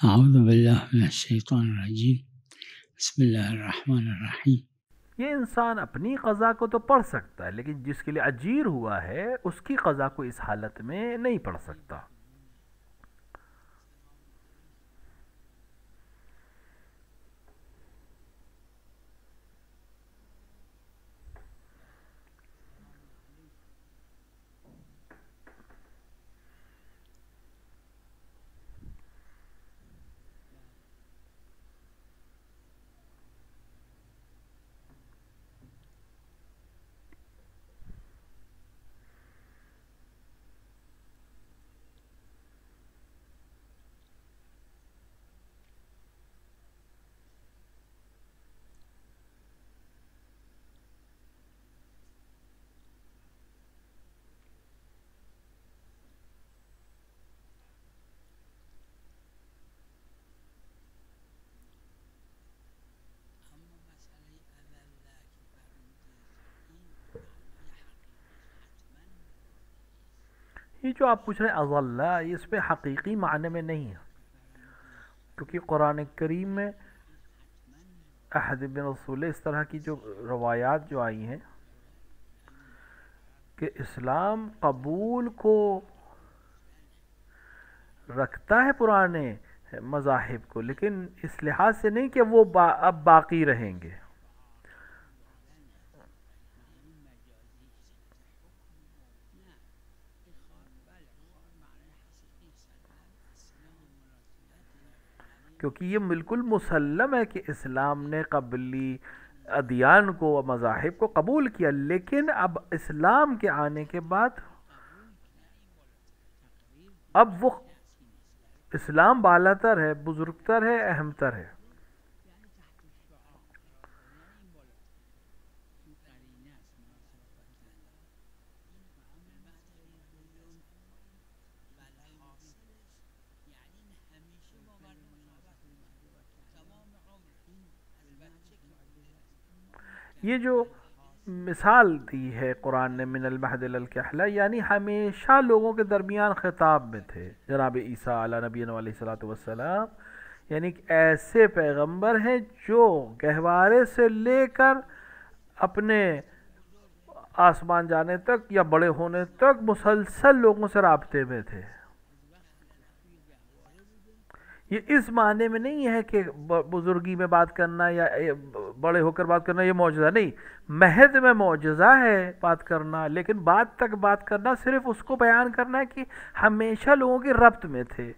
اعوذ باللہ من الشیطان الرجیم بسم اللہ الرحمن الرحیم یہ انسان اپنی قضا کو تو پڑھ سکتا ہے، لیکن جس کے لیے اجیر ہوا ہے، اس کی قضا کو اس حالت میں نہیں پڑھ سکتا۔ یہ جو آپ پوچھ رہے ہیں اضلہ یہ اس پہ حقیقی معنی میں نہیں ہے۔ کیونکہ قرآن کریم میں احد بن رسول اس طرح کی جو روایات جو آئی ہیں کہ اسلام قبول کو رکھتا ہے پرانے مذاہب کو، لیکن اس لحاظ سے نہیں کہ وہ با اب باقی رہیں گے۔ کیونکہ یہ بالکل مسلم ہے کہ اسلام نے قبلی ادیان کو مذاہب کو قبول کیا، لیکن اب اسلام کے آنے کے بعد اب وہ اسلام بالاتر ہے، بزرگتر ہے اہمتر ہے۔ یہ جو مثال دی ہے قرآن نے من المحد الکحلہ یعنی ہمیشہ لوگوں کے درمیان خطاب میں تھے۔ جناب عیسیٰ علیہ نبی علیہ صلاۃ والسلام یعنی ایسے پیغمبر ہیں جو گہوارے سے لے کر اپنے آسمان جانے تک یا بڑے ہونے تک مسلسل لوگوں سے رابطے میں تھے۔ یہ اس معنی میں نہیں ہے کہ بزرگی میں بات کرنا یا بڑے ہو کر بات کرنا یہ معجزہ نہیں۔ مہد میں معجزہ ہے بات کرنا، لیکن بات تک بات کرنا صرف اس کو بیان کرنا ہے کہ ہمیشہ لوگوں کے ربط میں تھے۔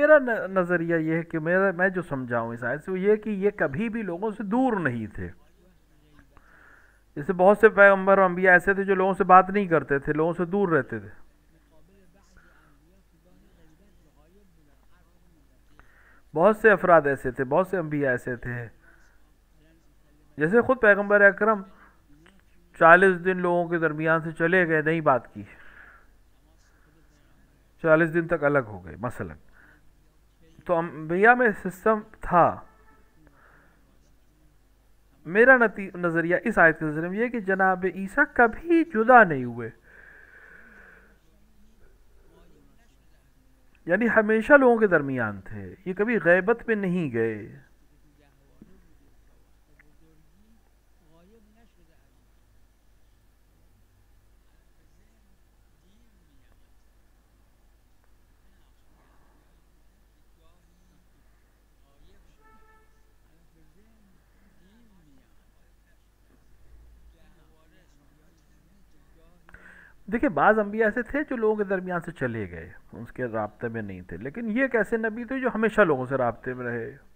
میرا نظریہ یہ ہے کہ میرا میں جو سمجھاؤں اس آیت سے وہ یہ کہ یہ کبھی بھی لوگوں سے دور نہیں تھے۔ جیسے بہت سے پیغمبر و انبیاء ایسے تھے جو لوگوں سے بات نہیں کرتے تھے، لوگوں سے دور رہتے تھے۔ بہت سے افراد ایسے تھے، بہت سے انبیاء ایسے تھے۔ جیسے خود پیغمبر اکرم چالیس دن لوگوں کے درمیان سے چلے گئے نہیں بات کی۔ چالیس دن تک الگ ہو گئے، مثلا۔ تو انبیاء میں سسٹم تھا۔ میرا نظریہ اس آیت کے نظر میں یہ کہ جناب عیسیٰ کبھی جدا نہیں ہوئے۔ یعنی ہمیشہ لوگوں کے درمیان تھے۔ یہ کبھی غیبت میں نہیں گئے۔ دیکھیں بعض انبیاء ایسے تھے جو لوگوں کے درمیان سے چلے گئے اس کے رابطے میں نہیں تھے۔ لیکن یہ ایک ایسے نبی تھے جو ہمیشہ لوگوں سے رابطے میں رہے۔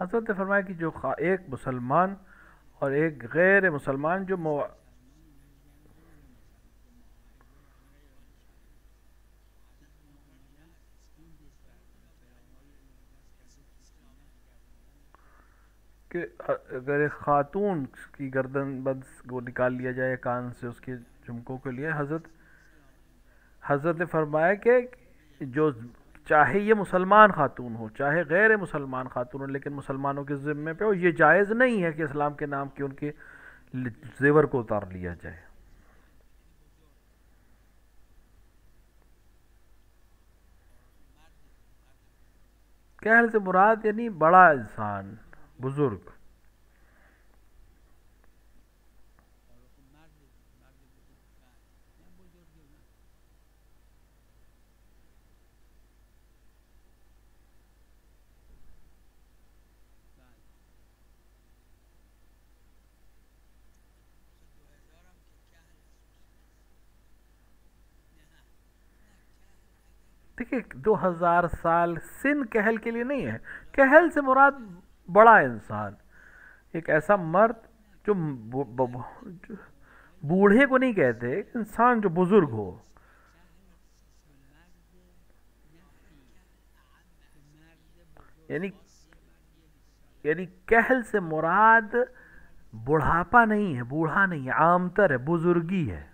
حضرت نے فرمایا کہ جو ایک مسلمان اور ایک غیر مسلمان جو مو... کہ اگر ایک خاتون کی گردن بند کو نکال لیا جائے کان سے اس کے جھمکوں کے لیے، حضرت حضرت نے فرمایا کہ جو چاہے یہ مسلمان خاتون ہو، چاہے غیر مسلمان خاتون ہو، لیکن مسلمانوں کے ذمے پہ ہو یہ جائز نہیں ہے کہ اسلام کے نام کی ان کے زیور کو اتار لیا جائے۔ کہل سے مراد یعنی بڑا انسان، بزرگ۔ دیکھیں دو ہزار سال سن کہل کے لیے نہیں ہے۔ کہل سے مراد بڑا انسان۔ ایک ایسا مرد جو بوڑھے کو نہیں کہتے انسان جو بزرگ ہو۔ یعنی یعنی کہل سے مراد بڑھاپا نہیں ہے، بوڑھا نہیں ہے عامتر ہے، بزرگی ہے۔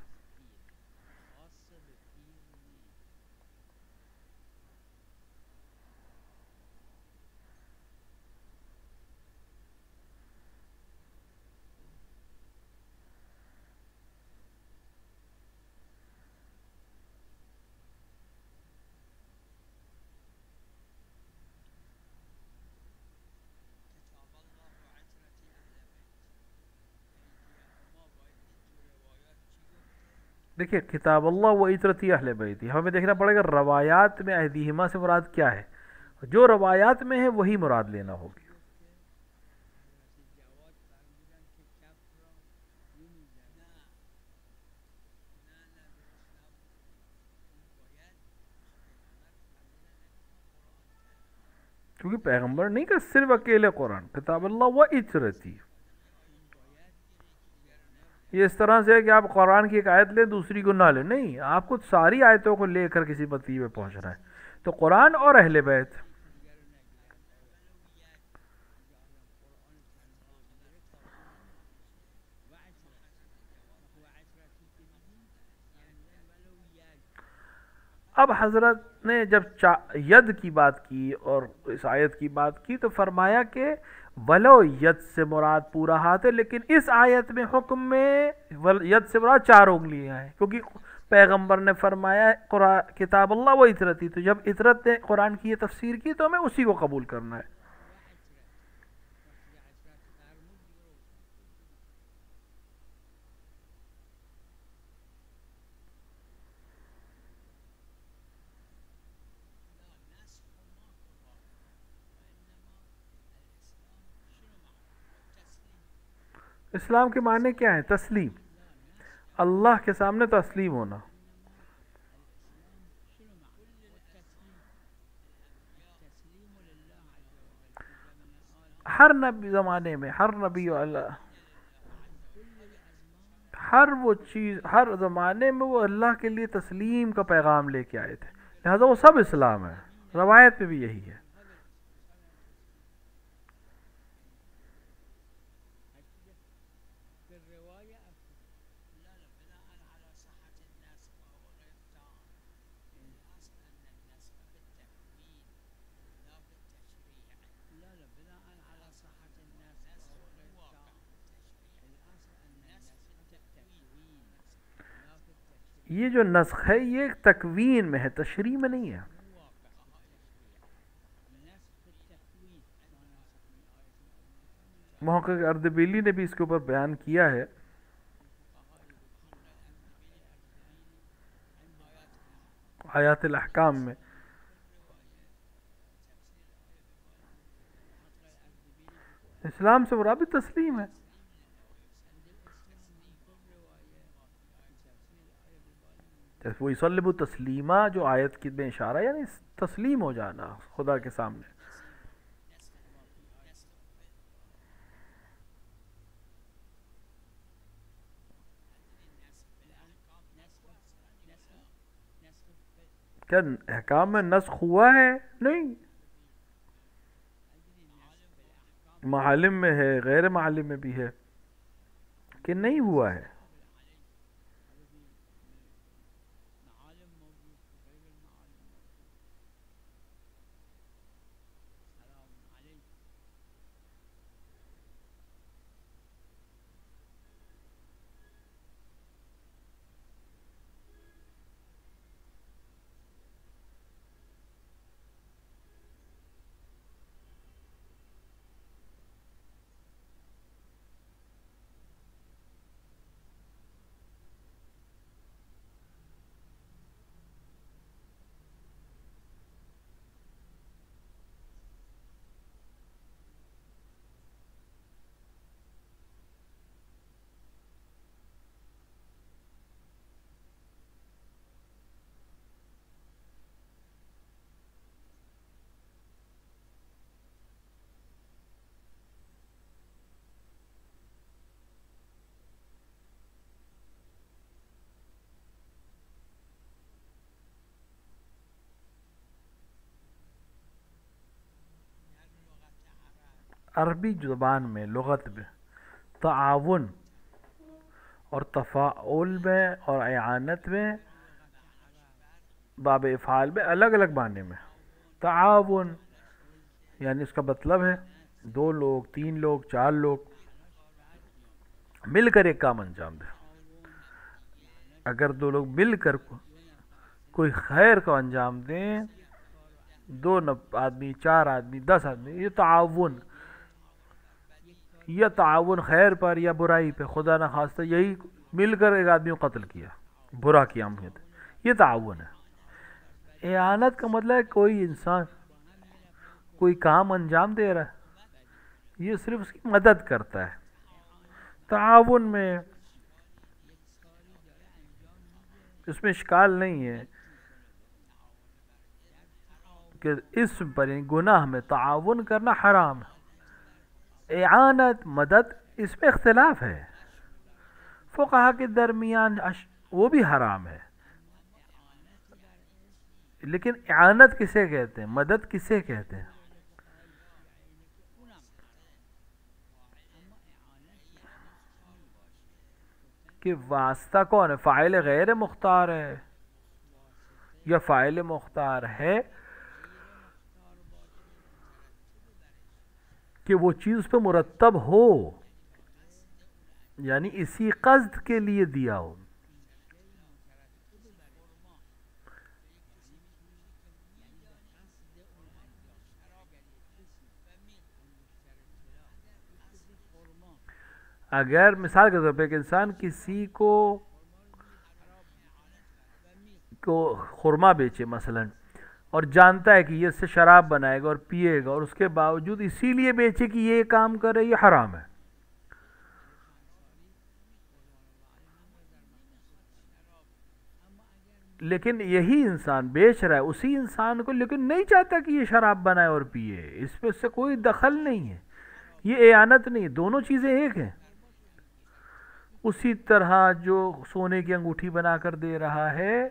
دیکھیے، کتاب اللہ و عطرتی اہل بیتی ہمیں دیکھنا پڑے گا روایات میں عہدیہما سے مراد کیا ہے۔ جو روایات میں ہے، وہی مراد لینا ہوگی۔ کیونکہ پیغمبر نہیں کہ صرف اکیلے قرآن، کتاب اللہ و عطرتی یہ اس طرح سے ہے کہ آپ قرآن کی ایک آیت لیں، دوسری کو نہ لیں۔ نہیں، آپ کو ساری آیتوں کو لے کر کسی پتی پہ پہنچ رہا ہے تو قرآن اور اہل بیت۔ اب حضرت نے جب ید کی بات کی اور اس آیت کی بات کی تو فرمایا کہ ولو ید سے مراد پورا ہاتھ ہے، لیکن اس آیت میں حکم میں ید سے مراد چار انگلیاں ہیں۔ کیونکہ پیغمبر نے فرمایا، قرآن کتاب اللہ وہ عطرت تھی، تو جب عطرت نے قرآن کی یہ تفسیر کی تو ہمیں اسی کو قبول کرنا ہے۔ اسلام کے معنی کیا ہے تسلیم۔ اللہ کے سامنے تسلیم ہونا۔ ہر نبی زمانے میں، ہر نبی اللہ، ہر وہ چیز، ہر زمانے میں وہ اللہ کے لیے تسلیم کا پیغام لے کے آئے تھے۔ لہذا وہ سب اسلام ہے روایت میں بھی یہی ہے۔ یہ جو نسخ ہے، یہ تکوین میں ہے، تشریح میں نہیں ہے۔ محقق اردبیلی نے بھی اس کے اوپر بیان کیا ہے۔ آیات الاحکام میں۔ اسلام سے برابر تسلیم ہے۔ وہ سلب تسلیمہ جو آیت کی میں اشارہ یعنی تسلیم ہو جانا خدا کے سامنے۔ کیا احکام میں نسخ ہوا ہے؟ نہیں۔ معالم میں ہے، غیر معالم میں بھی ہے۔ کہ نہیں ہوا ہے؟ عربی زبان میں، لغت میں، تعاون اور تفاعل میں اور اعانت میں، باب افعال میں، الگ الگ معنی میں۔ تعاون یعنی اس کا مطلب ہے دو لوگ، تین لوگ، چار لوگ مل کر ایک کام انجام دیں۔ اگر دو لوگ مل کر کوئی خیر کو انجام دیں، دو آدمی، چار آدمی، دس آدمی، یہ تعاون یا تعاون خیر پر یا برائی پہ خدا نہ خواستہ یہی مل کر ایک آدمی کو قتل کیا، برا کیا امید یہ تعاون ہے۔ اعانت کا مطلب ہے کوئی انسان کوئی کام انجام دے رہا ہے، یہ صرف اس کی مدد کرتا ہے۔ تعاون میں اس میں شکال نہیں ہے کہ اس پر یعنی گناہ میں تعاون کرنا حرام ہے۔ اعانت، مدد، اس میں اختلاف ہے۔ فقہ کے درمیان وہ بھی حرام ہے۔ لیکن اعانت کسے کہتے ہیں؟ مدد کسے کہتے ہیں؟ کہ واسطہ کون ہے؟ فائل غیر مختار ہے یا فائل مختار ہے؟ کہ وہ چیز اس پہ مرتب ہو یعنی اسی قصد کے لیے دیا ہو۔ اگر مثال کے طور پہ ایک انسان کسی کو کو خورما بیچے، مثلا اور جانتا ہے کہ یہ اس سے شراب بنائے گا اور پیے گا اور اس کے باوجود اسی لیے بیچے کہ یہ کام کرے یہ حرام ہے۔ لیکن یہی انسان بیچ رہا ہے، اسی انسان کو، لیکن نہیں چاہتا کہ یہ شراب بنائے اور پیے۔ اس پہ اس سے کوئی دخل نہیں ہے۔ یہ اعانت نہیں دونوں چیزیں ایک ہیں۔ اسی طرح جو سونے کی انگوٹھی بنا کر دے رہا ہے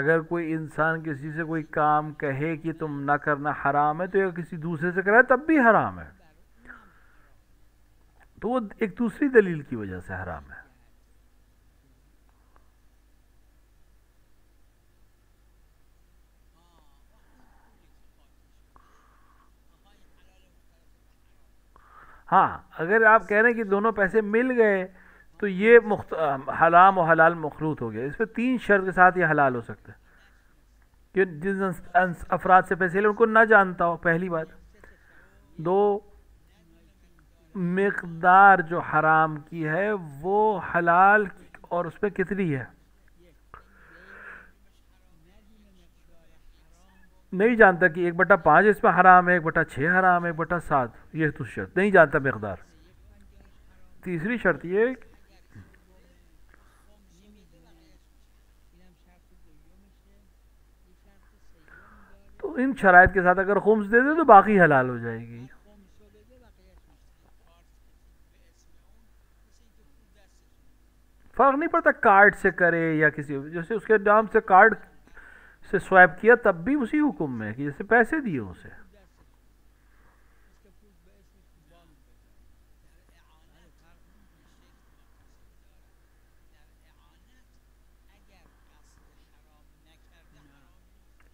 اگر کوئی انسان کسی سے کوئی کام کہے کہ تم نہ کرنا حرام ہے تو یا کسی دوسرے سے کرے تب بھی حرام ہے۔ تو وہ ایک دوسری دلیل کی وجہ سے حرام ہے۔ ہاں اگر آپ کہہ رہے ہیں کہ دونوں پیسے مل گئے تو یہ مخت... حلام و حلال مخلوط ہو گیا۔ اس پہ تین شرط کے ساتھ یہ حلال ہو سکتا ہے۔ کہ جن افراد سے پیسے لے ان کو نہ جانتا ہو، پہلی بات۔ دو، مقدار جو حرام کی ہے، وہ حلال اور اس پہ کتنی ہے۔ نہیں جانتا کہ ایک بٹا پانچ اس میں حرام ہے، ایک بٹا چھ حرام ہے، ایک بٹا سات، یہ تو شرط۔ نہیں جانتا مقدار۔ تیسری شرط یہ ان شرائط کے ساتھ اگر خمس دے دے تو باقی حلال ہو جائے گی۔ فرق نہیں پڑتا کارڈ سے کرے یا کسی جیسے اس کے نام سے کارڈ سے سوائپ کیا تب بھی اسی حکم میں کہ جیسے پیسے دیے اسے۔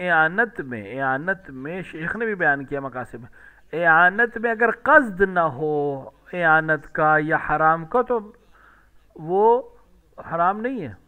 اعانت میں اعانت میں شیخ نے بھی بیان کیا مقاصد میں۔ اعانت میں اگر قصد نہ ہو، اعانت کا یا حرام کا تو وہ حرام نہیں ہے۔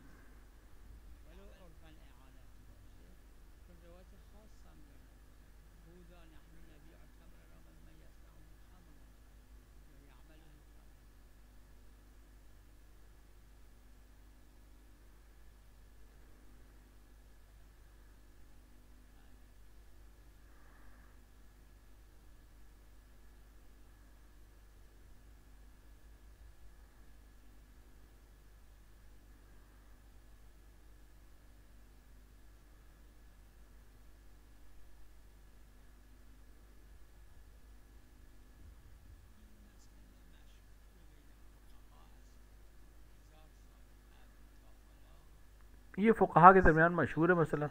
یہ فقہا کے درمیان مشہور ہے مسئلہ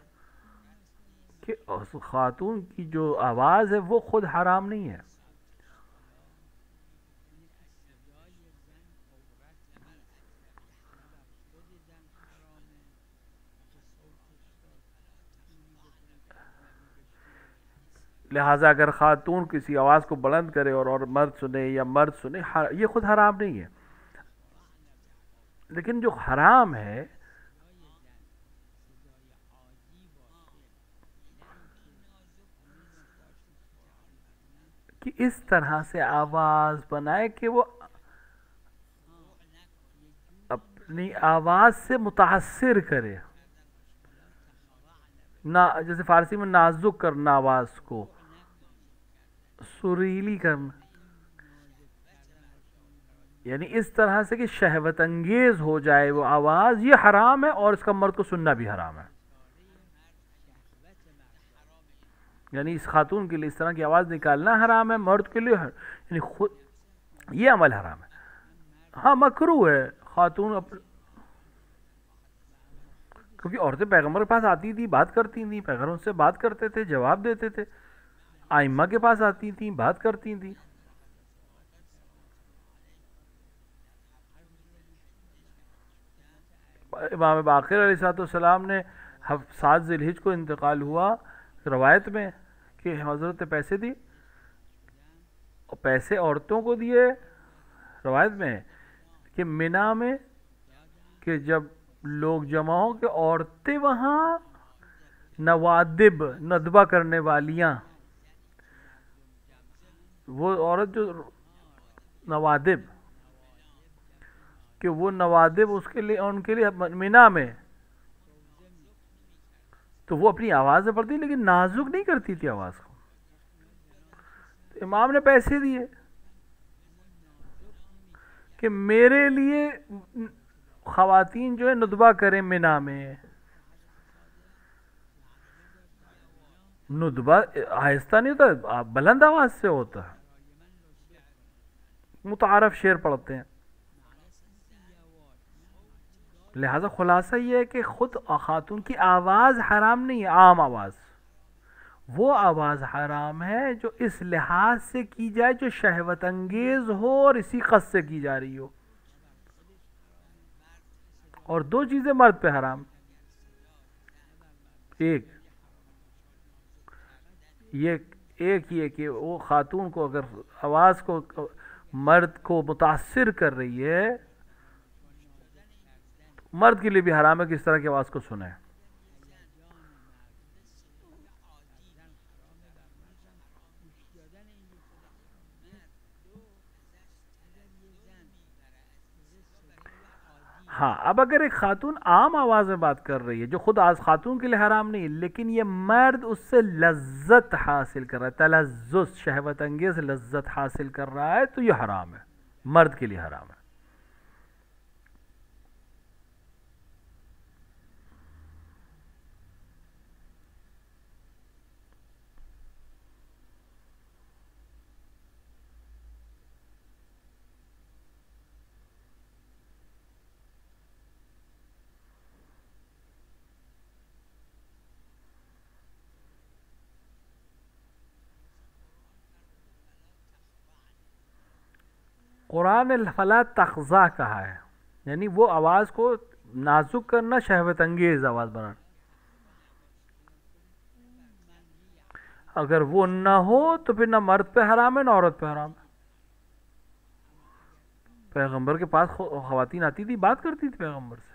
کہ اس خاتون کی جو آواز ہے وہ خود حرام نہیں ہے۔ لہٰذا اگر خاتون کسی آواز کو بلند کرے اور اور مرد سنے یا مرد سنے، یہ خود حرام نہیں ہے۔ لیکن جو حرام ہے کہ اس طرح سے آواز بنائے کہ وہ اپنی آواز سے متاثر کرے۔ جیسے فارسی میں نازک کرنا آواز کو، سریلی کرنا۔ یعنی اس طرح سے کہ شہوت انگیز ہو جائے وہ آواز، یہ حرام ہے اور اس کا مرد کو سننا بھی حرام ہے۔ یعنی اس خاتون کے لیے اس طرح کی آواز نکالنا حرام ہے، مرد کے لیے یعنی خود یہ عمل حرام ہے۔ ہاں مکرو ہے۔ خاتون اپنے کیونکہ عورتیں پیغمبر کے پاس آتی تھیں، بات کرتی تھیں پیغمبر سے بات کرتے تھے، جواب دیتے تھے۔ آئمہ کے پاس آتی تھیں، بات کرتی تھیں۔ امام باقر علیہ صاحب السلام نے سات ذلحج کو انتقال ہوا۔ روایت میں کہ حضرت پیسے دی پیسے عورتوں کو دیے۔ روایت میں کہ منا میں کہ جب لوگ جمع ہوں کہ عورتیں وہاں نوادب، ندبہ کرنے والیاں۔ وہ عورت جو نوادب، کہ وہ نوادب اس کے لیے، ان کے لیے مینا میں تو وہ اپنی آواز میں پڑتی لیکن نازک نہیں کرتی تھی آواز کو۔ امام نے پیسے دیے کہ میرے لیے خواتین جو ہے ندبہ کریں مینا میں۔ ندبہ آہستہ نہیں ہوتا، بلند آواز سے ہوتا۔ متعارف شیر پڑھتے ہیں۔ لہذا خلاصہ یہ ہے کہ خود خاتون کی آواز حرام نہیں ہے، عام آواز۔ وہ آواز حرام ہے جو اس لحاظ سے کی جائے جو شہوت انگیز ہو اور اسی قص سے کی جا رہی ہو۔ اور دو چیزیں مرد پہ حرام۔ ایک، یہ ایک یہ کہ وہ خاتون کو اگر آواز کو، مرد کو متاثر کر رہی ہے مرد کے لیے بھی حرام ہے کہ اس طرح کی آواز کو سنیں۔ ہاں اب اگر ایک خاتون عام آواز میں بات کر رہی ہے، جو خود آج خاتون کے لیے حرام نہیں، لیکن یہ مرد اس سے لذت حاصل کر رہا ہے تلزز شہوت انگیز لذت حاصل کر رہا ہے، تو یہ حرام ہے۔ مرد کے لیے حرام ہے۔ قرآن الفلا تخذہ کہا ہے۔ یعنی وہ آواز کو نازک کرنا شہوت انگیز آواز بنانا اگر وہ نہ ہو تو پھر نہ مرد پہ حرام ہے، نہ عورت پہ حرام ہے۔ پیغمبر کے پاس خواتین آتی تھی، بات کرتی تھی پیغمبر سے۔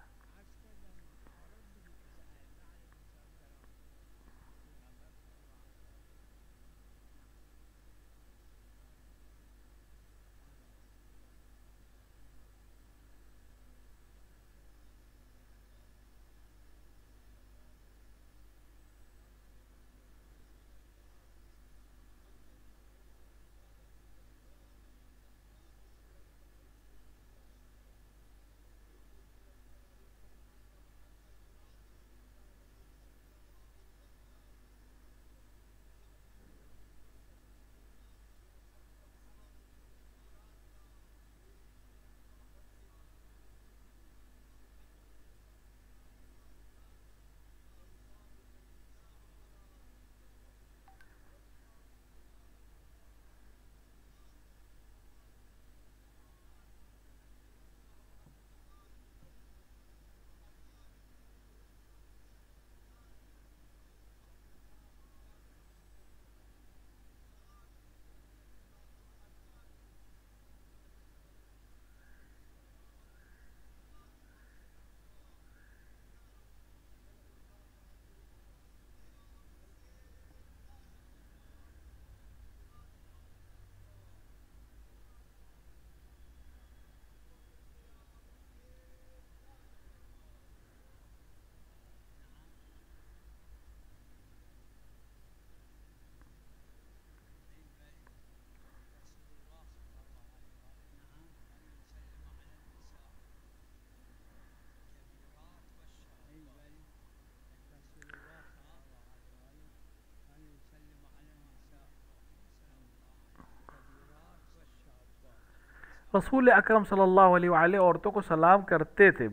رسول اکرم صلی اللہ علیہ وآلہ عورتوں کو سلام کرتے تھے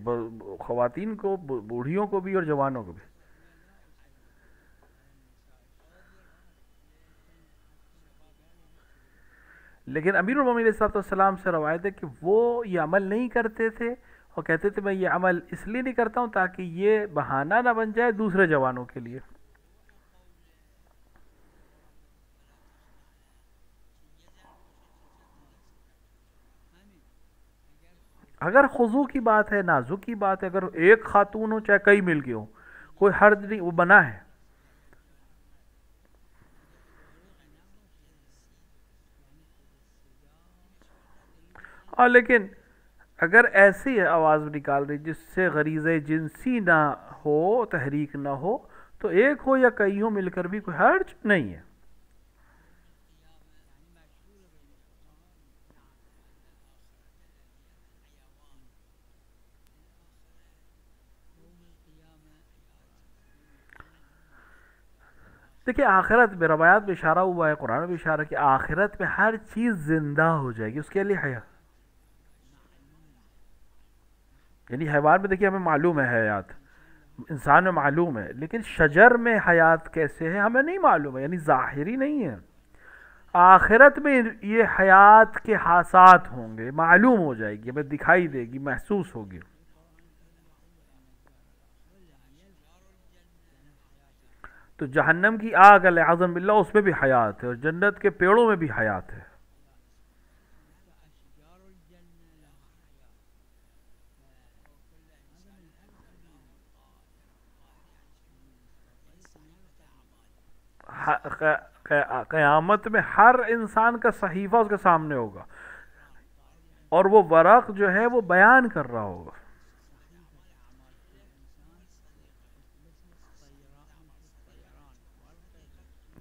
خواتین کو بوڑھیوں کو بھی اور جوانوں کو بھی۔ لیکن امیر المین صاحب السلام سے روایت ہے کہ وہ یہ عمل نہیں کرتے تھے اور کہتے تھے میں یہ عمل اس لیے نہیں کرتا ہوں تاکہ یہ بہانہ نہ بن جائے دوسرے جوانوں کے لیے۔ اگر خضو کی بات ہے نازو کی بات ہے، اگر ایک خاتون ہو، چاہے کئی مل کے ہو کوئی حرج نہیں، وہ بنا ہے۔ ہاں لیکن اگر ایسی آواز نکال رہی، جس سے غریض جنسی نہ ہو، تحریک نہ ہو، تو ایک ہو یا کئی ہو، مل کر بھی کوئی حرج نہیں ہے۔ دیکھیں آخرت میں روایات میں اشارہ ہوا ہے، قرآن میں اشارہ کہ آخرت میں ہر چیز زندہ ہو جائے گی، اس کے لیے حیات یعنی حیوان میں دیکھیے ہمیں معلوم ہے حیات۔ انسان میں معلوم ہے، لیکن شجر میں حیات کیسے ہے ہمیں نہیں معلوم ہے یعنی ظاہری نہیں ہے۔ آخرت میں یہ حیات کے حاسات ہوں گے، معلوم ہو جائے گی، ہمیں دکھائی دے گی، محسوس ہوگی۔ تو جہنم کی آگ اعظم باللہ اس میں بھی حیات ہے اور جنت کے پیڑوں میں بھی حیات ہے۔ قیامت میں ہر انسان کا صحیفہ اس کے سامنے ہوگا اور وہ ورق جو ہے وہ بیان کر رہا ہوگا۔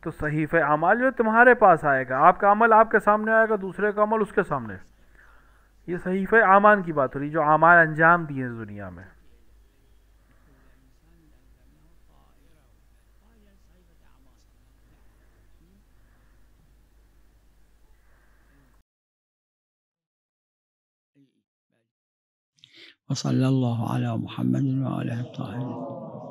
تو صحیف عمل جو تمہارے پاس آئے گا۔ آپ کا عمل آپ کے سامنے آئے گا، دوسرے کا عمل اس کے سامنے۔ یہ صحیف اعمال کی بات ہو رہی جو اعمال انجام دیے ہیں دنیا میں۔ وصلى الله على محمد وعلى آله